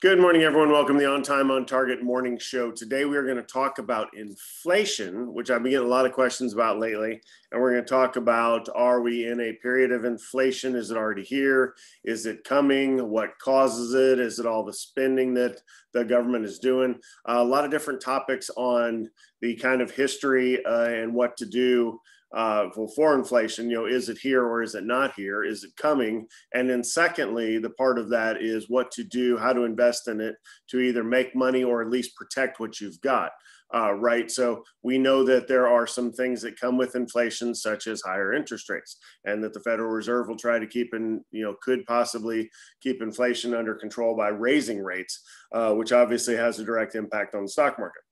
Good morning, everyone. Welcome to the On Time On Target Morning Show. Today, we are going to talk about inflation, which I've been getting a lot of questions about lately. And we're going to talk about are we in a period of inflation? Is it already here? Is it coming? What causes it? Is it all the spending that the government is doing? Uh, a lot of different topics on the kind of history uh, and what to do uh, for, for inflation, you know, is it here or is it not here? Is it coming? And then secondly, the part of that is what to do, how to invest in it to either make money or at least protect what you've got. Uh, right. So we know that there are some things that come with inflation, such as higher interest rates, and that the Federal Reserve will try to keep in, you know, could possibly keep inflation under control by raising rates, uh, which obviously has a direct impact on the stock market.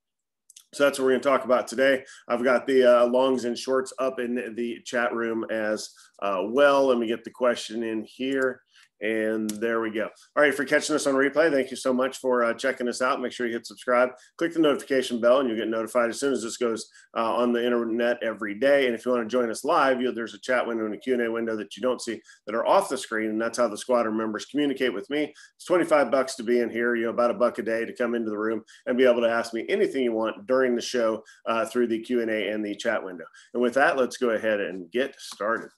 So that's what we're going to talk about today. I've got the uh, longs and shorts up in the chat room as uh, well. Let me get the question in here. And there we go. All right, for catching us on replay, thank you so much for uh, checking us out. Make sure you hit subscribe, click the notification bell, and you'll get notified as soon as this goes uh, on the internet every day. And if you want to join us live, there's a chat window and a Q&A window that you don't see that are off the screen, and that's how the squadron members communicate with me. It's 25 bucks to be in here, you know, about a buck a day to come into the room and be able to ask me anything you want during the show uh, through the Q&A and the chat window. And with that, let's go ahead and get started.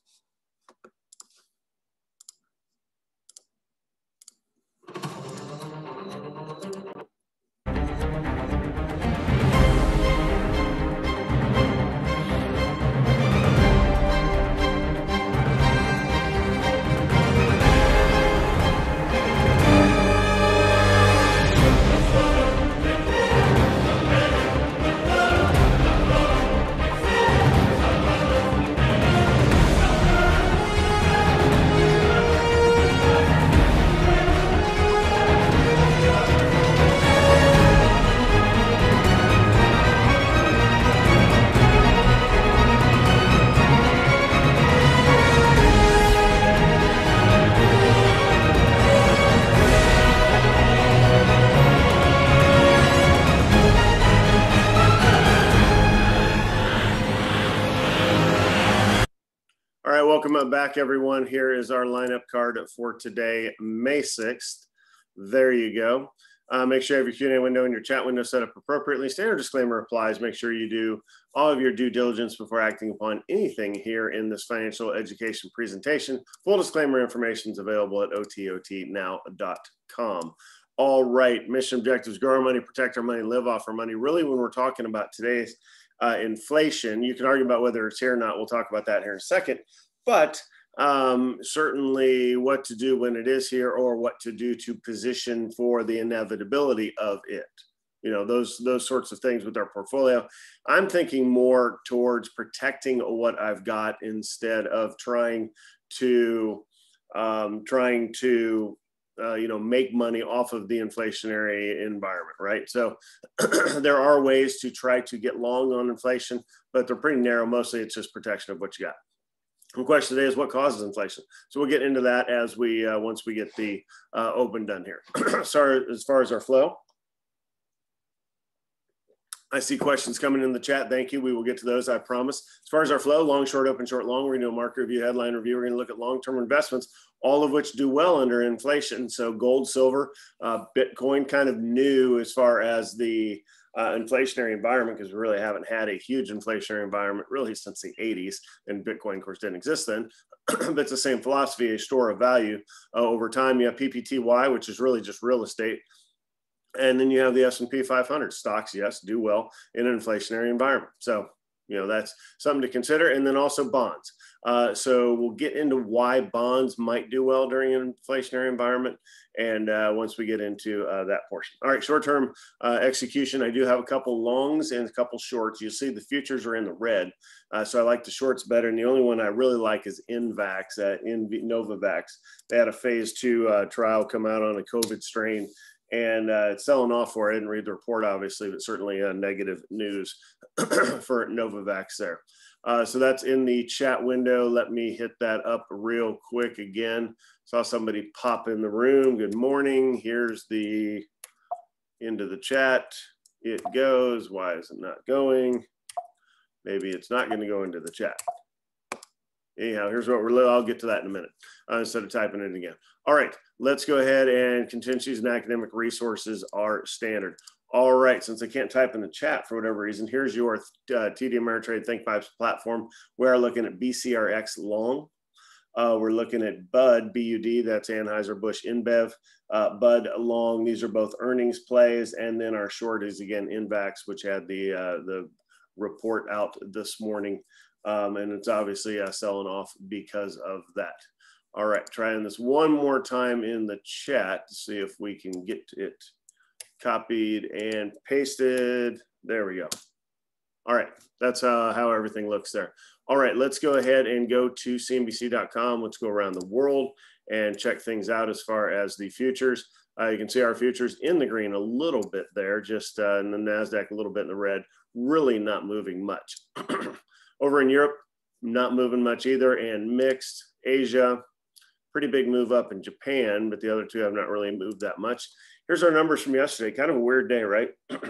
Back, everyone. Here is our lineup card for today, May 6th. There you go. Uh, make sure you have your Q&A window and your chat window set up appropriately. Standard disclaimer applies. Make sure you do all of your due diligence before acting upon anything here in this financial education presentation. Full disclaimer information is available at ototnow.com. All right, mission objectives, grow our money, protect our money, live off our money. Really, when we're talking about today's uh, inflation, you can argue about whether it's here or not. We'll talk about that here in a second but um, certainly what to do when it is here or what to do to position for the inevitability of it. You know those those sorts of things with our portfolio. I'm thinking more towards protecting what i've got instead of trying to um, trying to uh, you know make money off of the inflationary environment right? So there are ways to try to get long on inflation but they're pretty narrow. Mostly it's just protection of what you got the question today is what causes inflation. So we'll get into that as we uh, once we get the uh, open done here. Sorry, as far as our flow. I see questions coming in the chat. Thank you. We will get to those, I promise. As far as our flow, long, short, open, short, long, we're going to do a market review, headline review. We're going to look at long-term investments, all of which do well under inflation. So gold, silver, uh, Bitcoin kind of new as far as the uh, inflationary environment because we really haven't had a huge inflationary environment really since the 80s and bitcoin of course didn't exist then. But it's the same philosophy a store of value. Uh, over time you have ppty which is really just real estate and then you have the s&p 500 stocks yes do well in an inflationary environment. So you know that's something to consider. And then also bonds. Uh, so we'll get into why bonds might do well during an inflationary environment and uh, once we get into uh, that portion. All right short term uh, execution. I do have a couple longs and a couple shorts. You see the futures are in the red. Uh, so i like the shorts better. And the only one i really like is NVAX uh, in novavax. They had a phase two trial come out on a covid strain and uh, it's selling off for it. I didn't read the report, obviously, but certainly a negative news for Novavax there. Uh, so that's in the chat window. Let me hit that up real quick again. Saw somebody pop in the room. Good morning. Here's the into the chat. It goes. Why is it not going? Maybe it's not going to go into the chat. Anyhow, here's what we're, I'll get to that in a minute uh, instead of typing it again. All right, let's go ahead and contingencies and academic resources are standard. All right, since I can't type in the chat for whatever reason, here's your uh, TD Ameritrade ThinkPipes platform. We are looking at BCRX long. Uh, we're looking at Bud, BUD, that's Anheuser-Busch InBev. Uh, Bud long, these are both earnings plays. And then our short is again NVAX, which had the, uh, the report out this morning. Um, and it's obviously uh, selling off because of that. All right, trying this one more time in the chat to see if we can get it copied and pasted. There we go. All right, that's uh, how everything looks there. All right, let's go ahead and go to CNBC.com. Let's go around the world and check things out as far as the futures. Uh, you can see our futures in the green a little bit there, just uh, in the NASDAQ a little bit in the red, really not moving much. Over in Europe, not moving much either, and mixed. Asia, pretty big move up in Japan, but the other two have not really moved that much. Here's our numbers from yesterday. Kind of a weird day, right?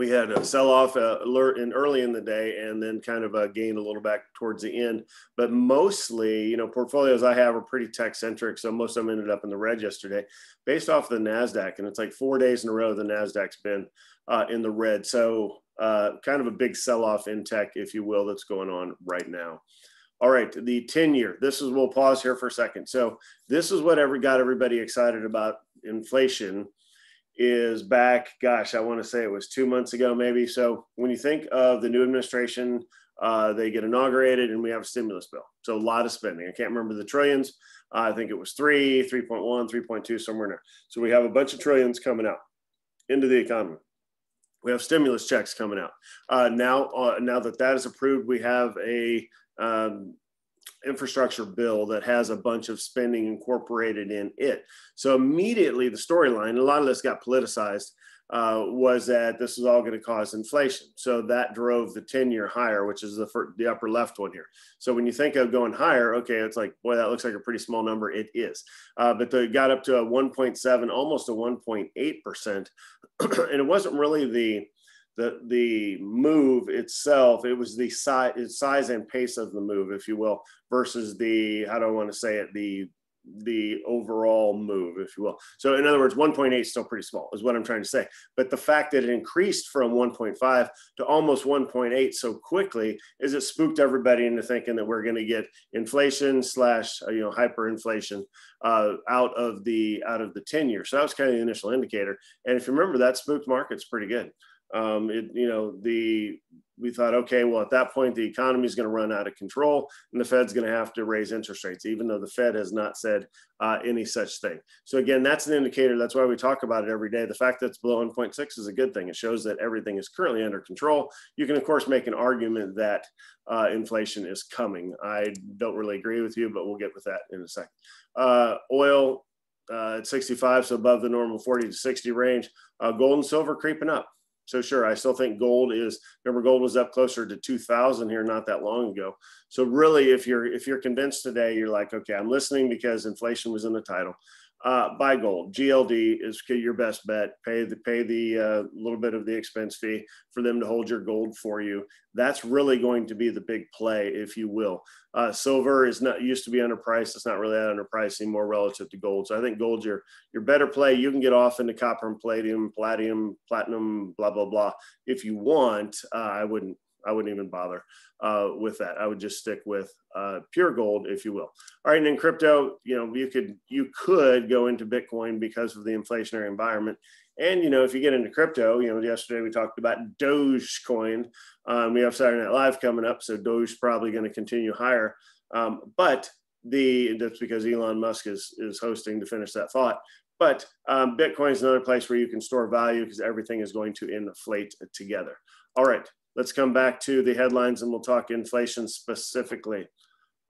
we had a sell-off uh, alert in early in the day and then kind of a gain a little back towards the end but mostly you know portfolios i have are pretty tech centric so most of them ended up in the red yesterday based off the nasdaq and it's like four days in a row the nasdaq's been uh, in the red so uh, kind of a big sell-off in tech if you will that's going on right now all right, the 10 year. This is, we'll pause here for a second. So, this is what ever got everybody excited about inflation is back, gosh, I want to say it was two months ago, maybe. So, when you think of the new administration, uh, they get inaugurated and we have a stimulus bill. So, a lot of spending. I can't remember the trillions. Uh, I think it was three, 3.1, 3.2, somewhere in there. So, we have a bunch of trillions coming out into the economy we have stimulus checks coming out. Uh, now, uh, now that that is approved, we have a um, infrastructure bill that has a bunch of spending incorporated in it. So immediately the storyline, a lot of this got politicized, uh, was that this is all going to cause inflation. So that drove the 10 year higher, which is the, the upper left one here. So when you think of going higher, okay, it's like, boy, that looks like a pretty small number. It is. Uh, but they got up to a 1.7, almost a 1.8%. and it wasn't really the, the the move itself it was the size size and pace of the move if you will versus the how do i want to say it the the overall move if you will. So in other words 1.8 is still pretty small is what i'm trying to say. But the fact that it increased from 1.5 to almost 1.8 so quickly is it spooked everybody into thinking that we're going to get inflation slash uh, you know hyperinflation uh, out of the out of the 10 year. So that was kind of the initial indicator. And if you remember that spooked markets pretty good. Um, it, you know, the we thought, okay, well, at that point, the economy is going to run out of control, and the Fed's going to have to raise interest rates, even though the Fed has not said uh, any such thing. So again, that's an indicator. That's why we talk about it every day. The fact that it's below 1.6 is a good thing. It shows that everything is currently under control. You can, of course, make an argument that uh, inflation is coming. I don't really agree with you, but we'll get with that in a second. Uh, oil uh, at 65, so above the normal 40 to 60 range. Uh, gold and silver creeping up. So sure, I still think gold is. Remember, gold was up closer to two thousand here not that long ago. So really, if you're if you're convinced today, you're like, okay, I'm listening because inflation was in the title uh, buy gold. GLD is your best bet. Pay the pay the uh, little bit of the expense fee for them to hold your gold for you. That's really going to be the big play, if you will. Uh, silver is not used to be underpriced. It's not really that underpriced anymore relative to gold. So I think gold's your your better play. You can get off into copper and palladium, palladium, platinum, blah blah blah. If you want, uh, I wouldn't I wouldn't even bother uh, with that. I would just stick with uh, pure gold, if you will. All right, and in crypto, you know, you could you could go into Bitcoin because of the inflationary environment. And you know, if you get into crypto, you know, yesterday we talked about Dogecoin. Um, we have Saturday Night Live coming up, so Doge probably going to continue higher. Um, but the that's because Elon Musk is is hosting to finish that thought. But um, Bitcoin is another place where you can store value because everything is going to inflate together. All right, Let's come back to the headlines and we'll talk inflation specifically.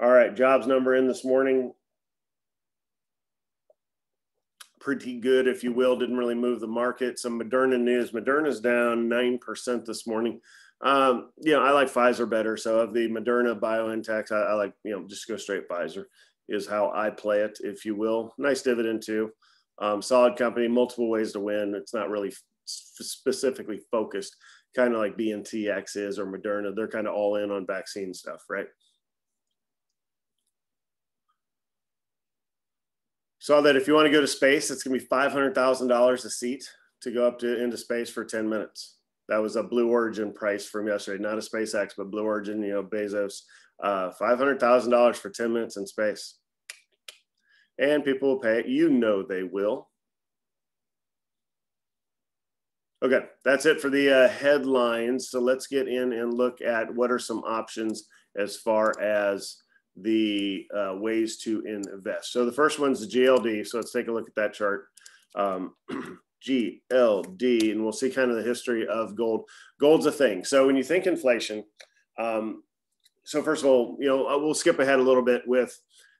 All right, jobs number in this morning. Pretty good, if you will. Didn't really move the market. Some Moderna news. Moderna's down 9% this morning. Um, you know, I like Pfizer better. So of the Moderna BioNTech, I, I like, you know, just go straight Pfizer is how I play it, if you will. Nice dividend too. Um, solid company, multiple ways to win. It's not really specifically focused kind of like BNTX is or Moderna. They're kind of all in on vaccine stuff, right? Saw that if you want to go to space, it's going to be $500,000 a seat to go up to into space for 10 minutes. That was a Blue Origin price from yesterday, not a SpaceX, but Blue Origin, you know, Bezos, uh, $500,000 for 10 minutes in space. And people will pay it. You know they will. Okay, that's it for the uh, headlines. So let's get in and look at what are some options as far as the uh, ways to invest. So the first one's the GLD. So let's take a look at that chart. Um, GLD, and we'll see kind of the history of gold. Gold's a thing. So when you think inflation, um, so first of all, you know, uh, we'll skip ahead a little bit with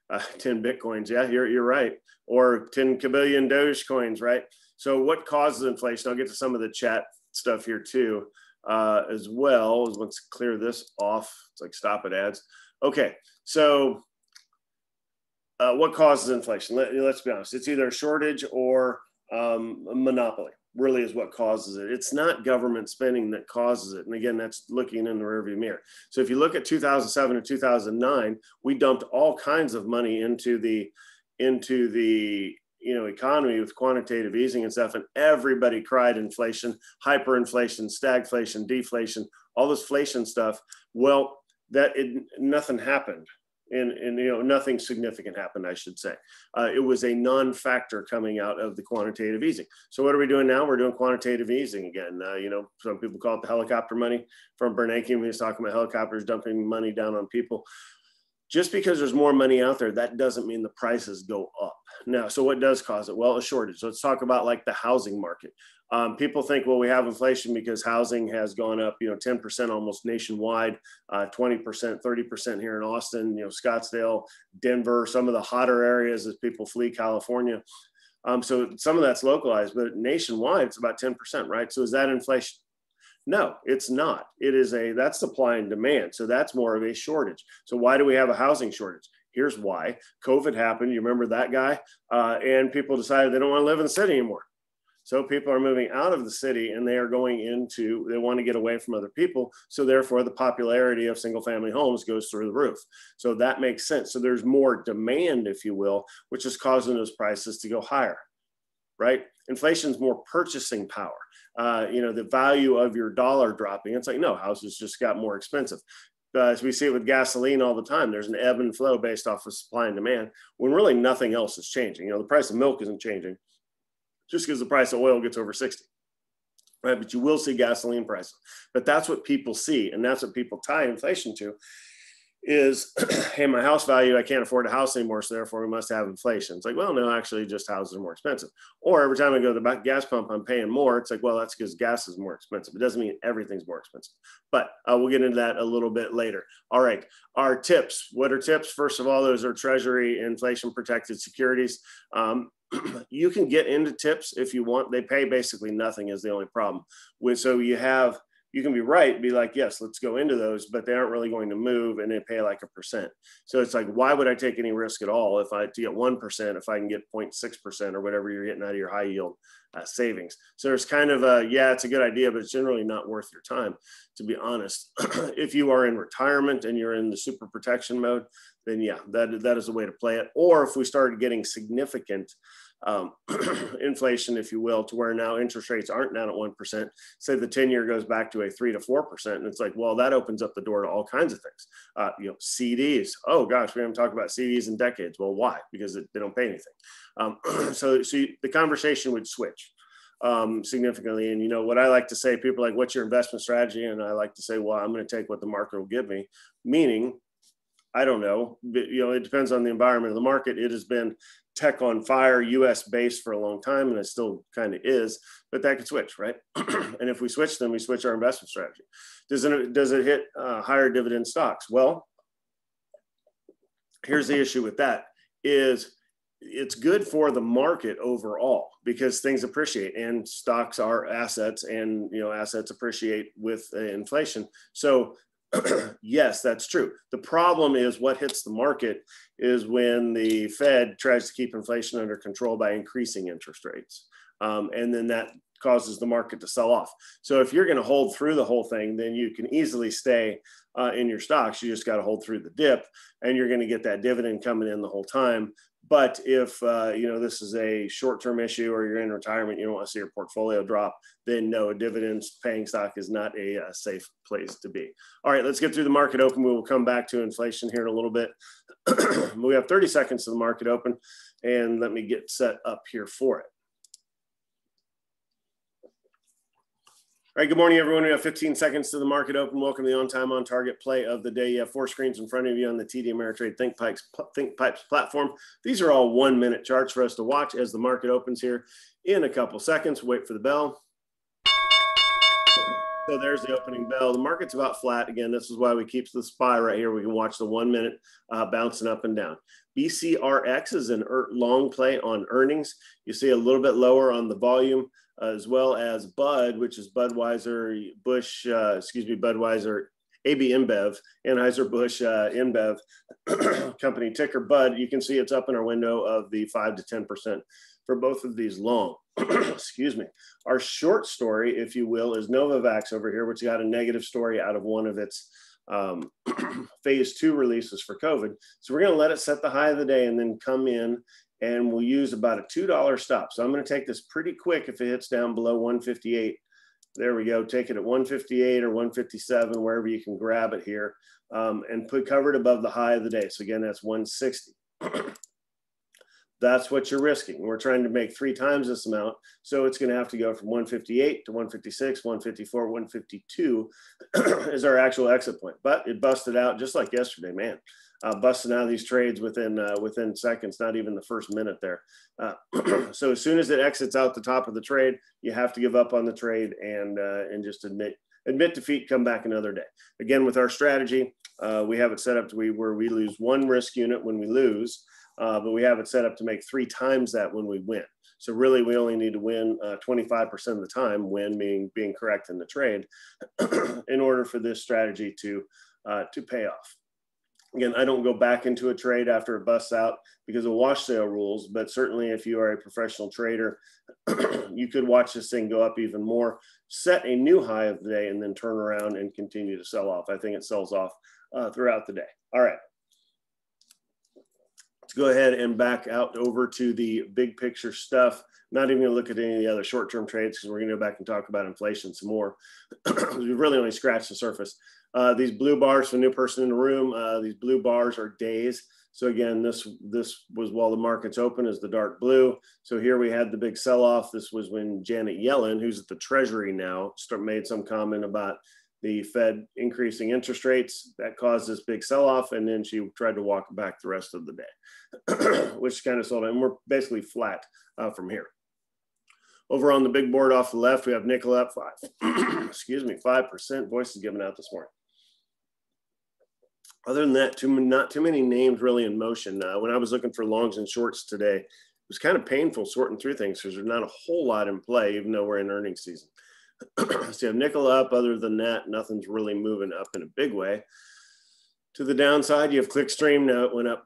uh, 10 Bitcoins. Yeah, you're, you're right. Or 10 kabillion Doge coins, right? So what causes inflation? I'll get to some of the chat stuff here too, uh, as well. Let's clear this off. It's like stop it ads. Okay, so uh, what causes inflation? Let, us be honest. It's either a shortage or um, monopoly really is what causes it. It's not government spending that causes it. And again, that's looking in the rearview mirror. So if you look at 2007 and 2009, we dumped all kinds of money into the into the you know economy with quantitative easing and stuff, and everybody cried inflation, hyperinflation, stagflation, deflation, all this inflation stuff. Well, that it, nothing happened. And, and you know nothing significant happened i should say. Uh, it was a non-factor coming out of the quantitative easing. So what are we doing now? We're doing quantitative easing again. Uh, you know some people call it the helicopter money. From bernanke when he was talking about helicopters dumping money down on people just because there's more money out there that doesn't mean the prices go up now so what does cause it well a shortage let's talk about like the housing market um, people think, well, we have inflation because housing has gone up, you know, 10% almost nationwide, uh, 20%, 30% here in Austin, you know, Scottsdale, Denver, some of the hotter areas as people flee California. Um, so some of that's localized, but nationwide, it's about 10%, right? So is that inflation? No, it's not. It is a, that's supply and demand. So that's more of a shortage. So why do we have a housing shortage? Here's why COVID happened. You remember that guy? Uh, and people decided they don't want to live in the city anymore. So people are moving out of the city and they are going into, they want to get away from other people. So therefore, the popularity of single family homes goes through the roof. So that makes sense. So there's more demand, if you will, which is causing those prices to go higher, right? Inflation is more purchasing power. Uh, you know, the value of your dollar dropping. It's like, no, houses just got more expensive. Uh, as we see it with gasoline all the time, there's an ebb and flow based off of supply and demand when really nothing else is changing. You know, the price of milk isn't changing just because the price of oil gets over 60 right but you will see gasoline prices but that's what people see and that's what people tie inflation to is hey my house value i can't afford a house anymore so therefore we must have inflation. It's like well no actually just houses are more expensive. Or every time i go to the gas pump i'm paying more. It's like well that's because gas is more expensive. It doesn't mean everything's more expensive. But uh, we'll get into that a little bit later. All right. Our tips. What are tips? First of all those are treasury inflation protected securities. Um, you can get into tips if you want. They pay basically nothing is the only problem. With so you have you can be right, be like, yes, let's go into those, but they aren't really going to move and they pay like a percent. So it's like, why would I take any risk at all if I to get 1%, if I can get 0.6% or whatever you're getting out of your high yield uh, savings. So there's kind of a, yeah, it's a good idea, but it's generally not worth your time, to be honest. if you are in retirement and you're in the super protection mode, then yeah, that, that is the way to play it. Or if we started getting significant um, inflation, if you will, to where now interest rates aren't down at 1%. Say the 10 year goes back to a three to 4%. And it's like, well, that opens up the door to all kinds of things. Uh, you know, CDs. Oh gosh, we haven't talked about CDs in decades. Well, why? Because they don't pay anything. Um, so, so the conversation would switch. Um, significantly. And you know what I like to say, people like, "What's your investment strategy?" And I like to say, "Well, I'm going to take what the market will give me." Meaning, I don't know. You know, it depends on the environment of the market. It has been tech on fire, US based for a long time, and it still kind of is, but that could switch, right? and if we switch, then we switch our investment strategy. Does it, does it hit uh, higher dividend stocks? Well, here's the issue with that is it's good for the market overall because things appreciate and stocks are assets and you know assets appreciate with uh, inflation so yes, that's true. The problem is what hits the market is when the Fed tries to keep inflation under control by increasing interest rates. Um, and then that causes the market to sell off. So if you're going to hold through the whole thing, then you can easily stay uh, in your stocks. You just got to hold through the dip, and you're going to get that dividend coming in the whole time. But if uh, you know this is a short-term issue, or you're in retirement, you don't want to see your portfolio drop, then no, dividends-paying stock is not a, a, uh, safe place to be. All right, let's get through the market open. We will come back to inflation here in a little bit. we have 30 seconds to the market open, and let me get set up here for it. All right, good morning, everyone. We have 15 seconds to the market open. Welcome to the on time, on target play of the day. You have four screens in front of you on the TD Ameritrade Think Pipes, Think Pipes platform. These are all one minute charts for us to watch as the market opens here in a couple seconds. Wait for the bell. So there's the opening bell. The market's about flat. Again, this is why we keep the SPY right here. We can watch the one minute uh, bouncing up and down. BCRX is a er long play on earnings. You see a little bit lower on the volume as well as Bud, which is Budweiser, Bush, uh, excuse me, Budweiser, AB InBev, Anheuser-Busch uh, InBev company ticker Bud. You can see it's up in our window of the 5 to 10% for both of these long. excuse me. Our short story, if you will, is Novavax over here, which got a negative story out of one of its um, phase two releases for COVID. So we're going to let it set the high of the day and then come in and we'll use about a $2 stop. So I'm going to take this pretty quick if it hits down below 158. There we go. Take it at 158 or 157, wherever you can grab it here, um, and put covered above the high of the day. So again, that's 160. that's what you're risking. We're trying to make three times this amount. So it's going to have to go from 158 to 156, 154, 152 is our actual exit point. But it busted out just like yesterday, man uh, busting out of these trades within uh, within seconds, not even the first minute there. Uh, so as soon as it exits out the top of the trade, you have to give up on the trade and uh, and just admit admit defeat, come back another day. Again, with our strategy, uh, we have it set up to where we lose one risk unit when we lose, uh, but we have it set up to make three times that when we win. So really, we only need to win 25% of the time, win being being correct in the trade, in order for this strategy to to pay off. Again, I don't go back into a trade after it busts out because of wash sale rules, but certainly if you are a professional trader, you could watch this thing go up even more, set a new high of the day, and then turn around and continue to sell off. I think it sells off uh, throughout the day. All right. Let's go ahead and back out over to the big picture stuff. Not even gonna look at any of the other short-term trades because we're gonna go back and talk about inflation some more. We've really only scratched the surface. Uh, these blue bars for new person in the room, uh, these blue bars are days. So again, this this was while the market's open is the dark blue. So here we had the big sell-off. This was when Janet Yellen, who's at the Treasury now, start, made some comment about the Fed increasing interest rates. That caused this big sell-off, and then she tried to walk back the rest of the day, which kind of sold. And we're basically flat uh, from here. Over on the big board off the left, we have nickel up five. Excuse me, five percent. Voice is given out this morning other than that, too not too many names really in motion. Uh, when I was looking for longs and shorts today, it was kind of painful sorting through things because there's not a whole lot in play, even though we're in earnings season. So you have nickel up. Other than that, nothing's really moving up in a big way. To the downside, you have Clickstream. Now it went up,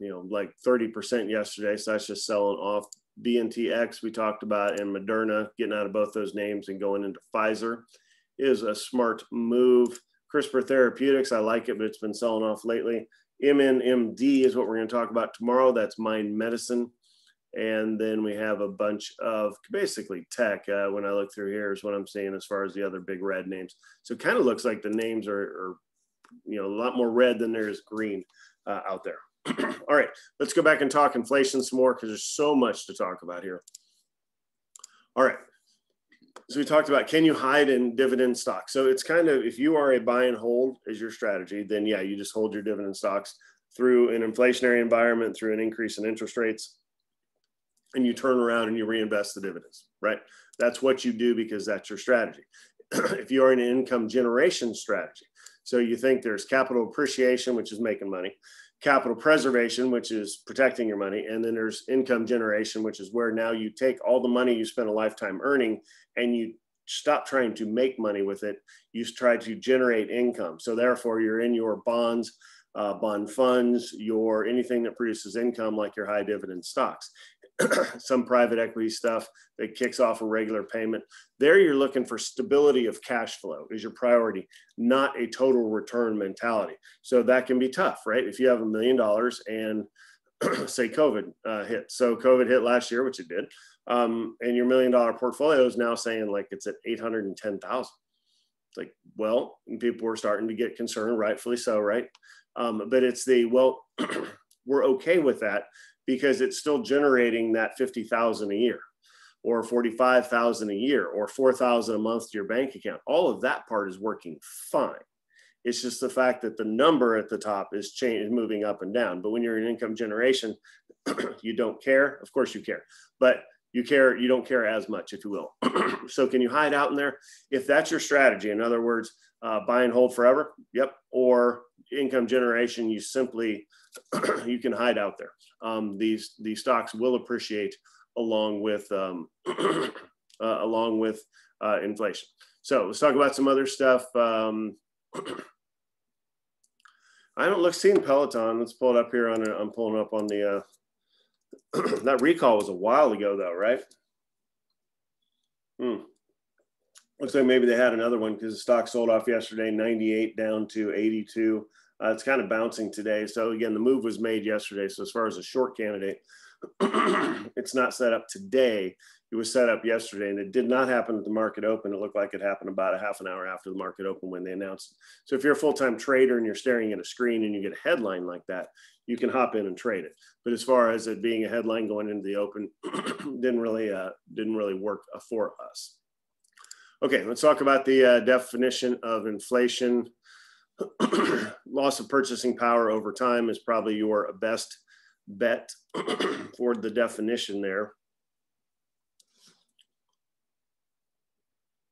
you know, like 30% yesterday. So that's just selling off. BNTX we talked about and Moderna getting out of both those names and going into Pfizer is a smart move. CRISPR Therapeutics, I like it, but it's been selling off lately. MNMD is what we're going to talk about tomorrow. That's Mind Medicine. And then we have a bunch of basically tech. Uh, when I look through here, is what I'm seeing as far as the other big red names. So it kind of looks like the names are, are, you know, a lot more red than there is green uh, out there. All right, let's go back and talk inflation some more because there's so much to talk about here. All right, so we talked about can you hide in dividend stocks? So it's kind of if you are a buy and hold as your strategy, then yeah, you just hold your dividend stocks through an inflationary environment, through an increase in interest rates, and you turn around and you reinvest the dividends, right? That's what you do because that's your strategy. if you are in an income generation strategy, so you think there's capital appreciation, which is making money, capital preservation, which is protecting your money, and then there's income generation, which is where now you take all the money you spent a lifetime earning and you stop trying to make money with it. You try to generate income. So therefore, you're in your bonds, uh, bond funds, your anything that produces income, like your high dividend stocks. some private equity stuff that kicks off a regular payment. There, you're looking for stability of cash flow is your priority, not a total return mentality. So that can be tough, right? If you have a million dollars and say COVID uh, hit, so COVID hit last year, which it did, um, and your million dollar portfolio is now saying like it's at 810,000. Like, well, people were starting to get concerned, rightfully so, right? Um, but it's the well, we're okay with that because it's still generating that 50,000 a year or 45,000 a year or 4,000 a month to your bank account. All of that part is working fine. It's just the fact that the number at the top is changing, moving up and down. But when you're in income generation, you don't care. Of course you care, but you care, you don't care as much, if you will. so can you hide out in there? If that's your strategy, in other words, uh, buy and hold forever. Yep. Or income generation, you simply you can hide out there. Um, these these stocks will appreciate along with um, uh, along with uh, inflation. So let's talk about some other stuff. Um, I don't looked seen Peloton. Let's pull it up here on. A, I'm pulling up on the. Uh, that recall was a while ago, though, right? Hmm. Looks like maybe they had another one because the stock sold off yesterday, 98 down to 82. Uh, it's kind of bouncing today. So again, the move was made yesterday. So as far as a short candidate, it's not set up today. It was set up yesterday, and it did not happen at the market open. It looked like it happened about a half an hour after the market open when they announced. It. So if you're a full-time trader and you're staring at a screen and you get a headline like that, you can hop in and trade it. But as far as it being a headline going into the open, didn't really uh, didn't really work uh, for us. Okay, let's talk about the uh, definition of inflation. Loss of purchasing power over time is probably your best bet for the definition there.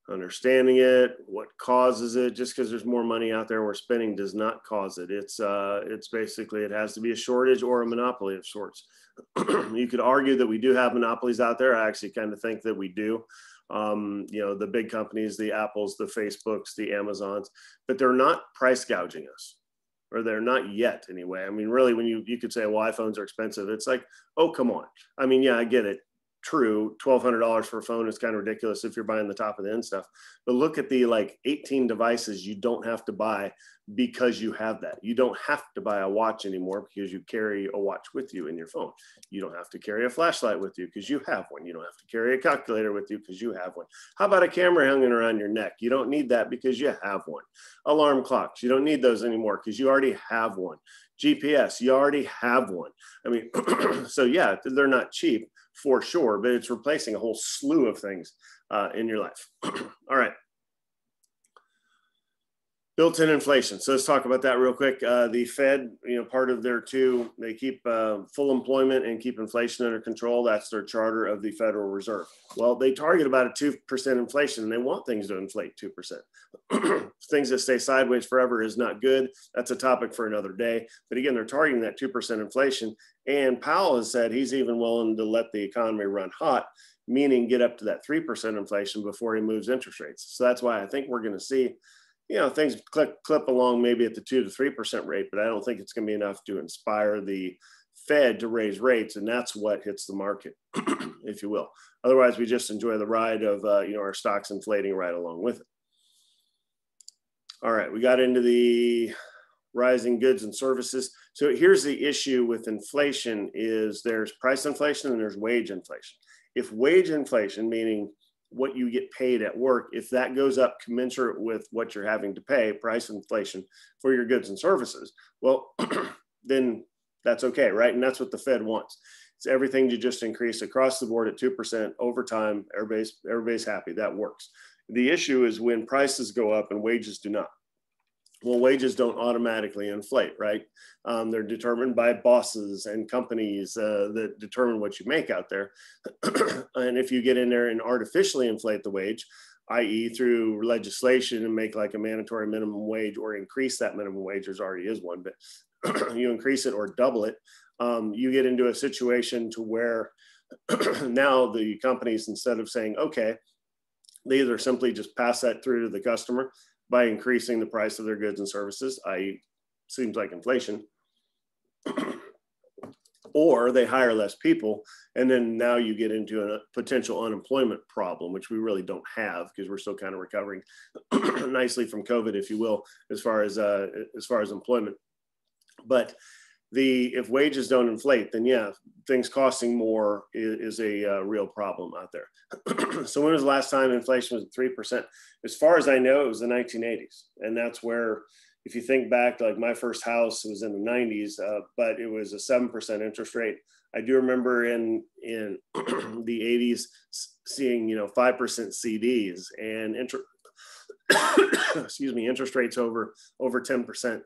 Understanding it, what causes it, just because there's more money out there we're spending does not cause it. It's uh, it's basically it has to be a shortage or a monopoly of sorts. you could argue that we do have monopolies out there. I actually kind of think that we do. Um, you know, the big companies, the Apples, the Facebooks, the Amazons, but they're not price gouging us or they're not yet anyway. I mean, really, when you you could say, well, iPhones are expensive, it's like, oh, come on. I mean, yeah, I get it true $1200 for a phone is kind of ridiculous if you're buying the top of the end stuff. But look at the like 18 devices you don't have to buy because you have that. You don't have to buy a watch anymore because you carry a watch with you in your phone. You don't have to carry a flashlight with you because you have one. You don't have to carry a calculator with you because you have one. How about a camera hanging around your neck? You don't need that because you have one. Alarm clocks you don't need those anymore because you already have one. Gps you already have one. I mean so yeah they're not cheap for sure, but it's replacing a whole slew of things uh, in your life. All right. Built-in inflation. So let's talk about that real quick. Uh, the Fed, you know, part of their two, they keep uh, full employment and keep inflation under control. That's their charter of the Federal Reserve. Well, they target about a two percent inflation, and they want things to inflate two percent. things that stay sideways forever is not good. That's a topic for another day. But again, they're targeting that two percent inflation, and Powell has said he's even willing to let the economy run hot, meaning get up to that 3% inflation before he moves interest rates. So that's why I think we're going to see, you know, things clip, clip along maybe at the 2 to 3% rate, but I don't think it's going to be enough to inspire the Fed to raise rates. And that's what hits the market, if you will. Otherwise, we just enjoy the ride of, uh, you know, our stocks inflating right along with it. All right, we got into the rising goods and services. So here's the issue with inflation is there's price inflation and there's wage inflation. If wage inflation, meaning what you get paid at work, if that goes up commensurate with what you're having to pay, price inflation for your goods and services, well, then that's okay, right? And that's what the Fed wants. It's everything to just increase across the board at 2% over time. Everybody's, everybody's happy. That works. The issue is when prices go up and wages do not well, wages don't automatically inflate, right? Um, they're determined by bosses and companies uh, that determine what you make out there. and if you get in there and artificially inflate the wage, i.e., through legislation and make like a mandatory minimum wage or increase that minimum wage, there's already is one, but you increase it or double it, um, you get into a situation to where now the companies, instead of saying, okay, they either simply just pass that through to the customer by increasing the price of their goods and services, i.e., seems like inflation, or they hire less people and then now you get into a potential unemployment problem which we really don't have because we're still kind of recovering nicely from covid if you will as far as uh, as far as employment but the if wages don't inflate then yeah things costing more is, is a uh, real problem out there so when was the last time inflation was 3% as far as i know it was the 1980s and that's where if you think back, like my first house was in the 90s, uh, but it was a 7% interest rate. I do remember in in the 80s seeing, you know, 5% CDs and interest excuse me, interest rates over over 10%.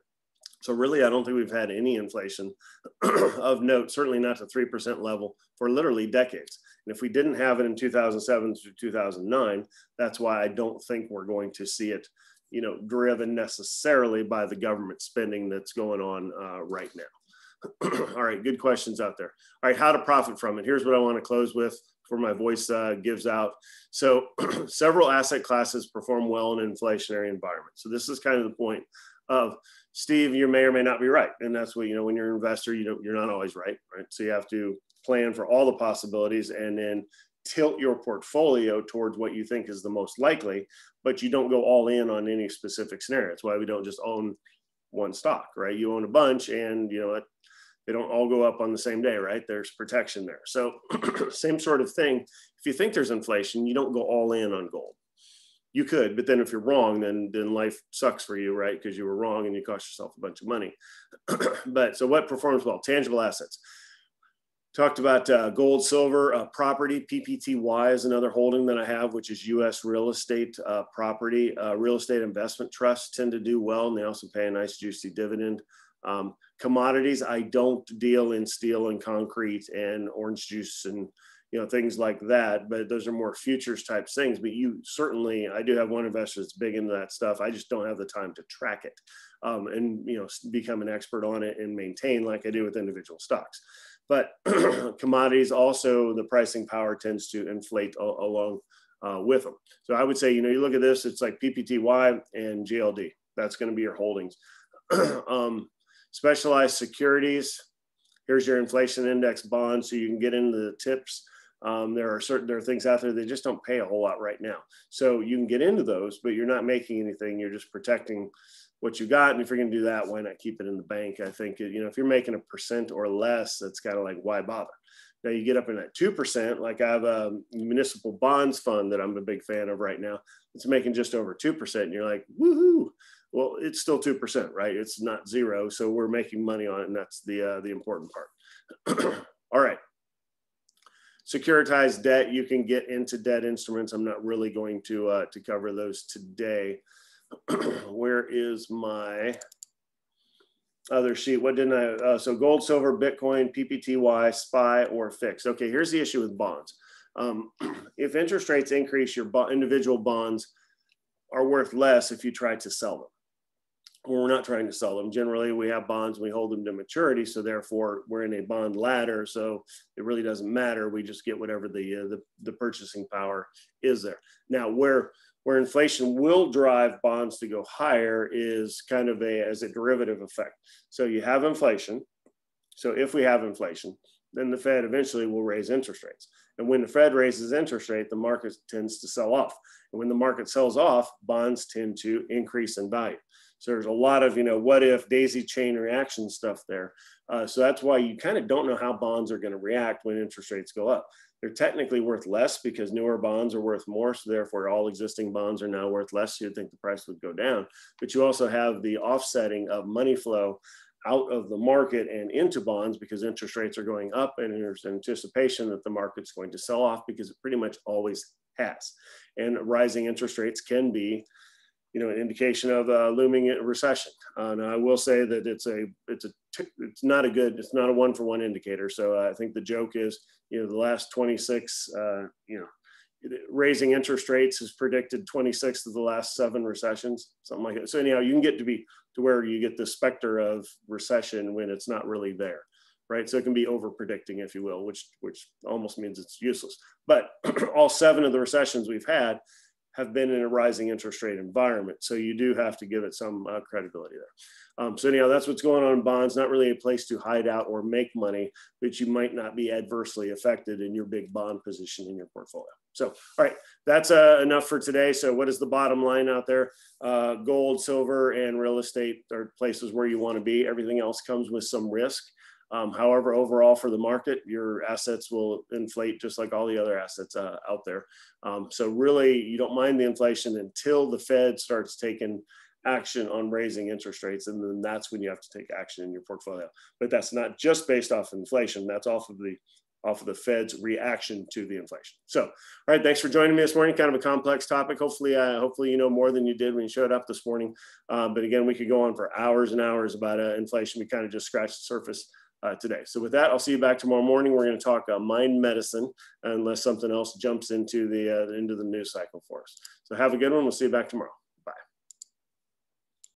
So really, I don't think we've had any inflation of note, certainly not to 3% level for literally decades. And if we didn't have it in 2007 to 2009, that's why I don't think we're going to see it you know, driven necessarily by the government spending that's going on uh, right now. All right, good questions out there. All right, how to profit from it. Here's what I want to close with before my voice uh, gives out. So several asset classes perform well in an inflationary environment. So this is kind of the point of Steve, you may or may not be right. And that's what, you know, when you're an investor, you know, you're not always right, right? So you have to plan for all the possibilities and then tilt your portfolio towards what you think is the most likely, but you don't go all in on any specific scenario. That's why we don't just own one stock, right? You own a bunch and you know they don't all go up on the same day, right? There's protection there. So same sort of thing. If you think there's inflation, you don't go all in on gold. You could, but then if you're wrong, then then life sucks for you, right? Because you were wrong and you cost yourself a bunch of money. but so what performs well? Tangible assets talked about uh, gold, silver, uh, property. PPTY is another holding that I have, which is U.S. real estate uh, property. Uh, real estate investment trusts tend to do well, and they also pay a nice juicy dividend. Um, commodities, I don't deal in steel and concrete and orange juice and you know things like that, but those are more futures type things. But you certainly, I do have one investor that's big into that stuff. I just don't have the time to track it um, and you know become an expert on it and maintain like I do with individual stocks. But commodities also, the pricing power tends to inflate along uh, with them. So I would say, you know, you look at this, it's like PPTY and GLD. That's going to be your holdings. um, specialized securities. Here's your inflation index bond, so you can get into the tips. Um, there are certain there are things out there that just don't pay a whole lot right now. So you can get into those, but you're not making anything. You're just protecting what you got. And if you're going to do that, why not keep it in the bank? I think, you know, if you're making a percent or less, that's kind of like, why bother? Now you get up in that 2%, like I have a municipal bonds fund that I'm a big fan of right now. It's making just over 2%. And you're like, woohoo. Well, it's still 2%, right? It's not zero. So we're making money on it. And that's the, uh, the important part. All right. Securitized debt, you can get into debt instruments. I'm not really going to, uh, to cover those today. where is my other sheet? What didn't I? Uh, so gold, silver, Bitcoin, PPTY, SPY, or fixed. Okay, here's the issue with bonds. Um, if interest rates increase, your bo individual bonds are worth less if you try to sell them. We're not trying to sell them. Generally, we have bonds, we hold them to maturity. So therefore, we're in a bond ladder. So it really doesn't matter. We just get whatever the, uh, the, the purchasing power is there. Now, where where inflation will drive bonds to go higher is kind of a as a derivative effect. So you have inflation. So if we have inflation, then the Fed eventually will raise interest rates. And when the Fed raises interest rate, the market tends to sell off. And when the market sells off, bonds tend to increase in value. So there's a lot of, you know, what if daisy chain reaction stuff there. Uh, so that's why you kind of don't know how bonds are going to react when interest rates go up they're technically worth less because newer bonds are worth more. So therefore, all existing bonds are now worth less. You'd think the price would go down. But you also have the offsetting of money flow out of the market and into bonds because interest rates are going up and there's anticipation that the market's going to sell off because it pretty much always has. And rising interest rates can be you know, an indication of a looming recession. Uh, I will say that it's a, it's a, it's not a good, it's not a one for one indicator. So I think the joke is, you know, the last 26, uh, you know, raising interest rates has predicted 26 of the last seven recessions, something like that. So anyhow, you can get to be to where you get the specter of recession when it's not really there, right? So it can be over predicting, if you will, which which almost means it's useless. But all seven of the recessions we've had have been in a rising interest rate environment. So you do have to give it some uh, credibility there. Um, so anyhow, that's what's going on in bonds. Not really a place to hide out or make money, but you might not be adversely affected in your big bond position in your portfolio. So, all right, that's uh, enough for today. So, what is the bottom line out there? Uh, gold, silver, and real estate are places where you want to be. Everything else comes with some risk. Um, however, overall for the market, your assets will inflate just like all the other assets uh, out there. Um, so really, you don't mind the inflation until the Fed starts taking action on raising interest rates, and then that's when you have to take action in your portfolio. But that's not just based off inflation; that's off of the off of the Fed's reaction to the inflation. So, all right, thanks for joining me this morning. Kind of a complex topic. Hopefully, uh, hopefully you know more than you did when you showed up this morning. Um, but again, we could go on for hours and hours about uh, inflation. We kind of just scratched the surface uh, today. So with that, I'll see you back tomorrow morning. We're going to talk uh, mind medicine unless something else jumps into the uh, into the news cycle for us. So have a good one. We'll see you back tomorrow.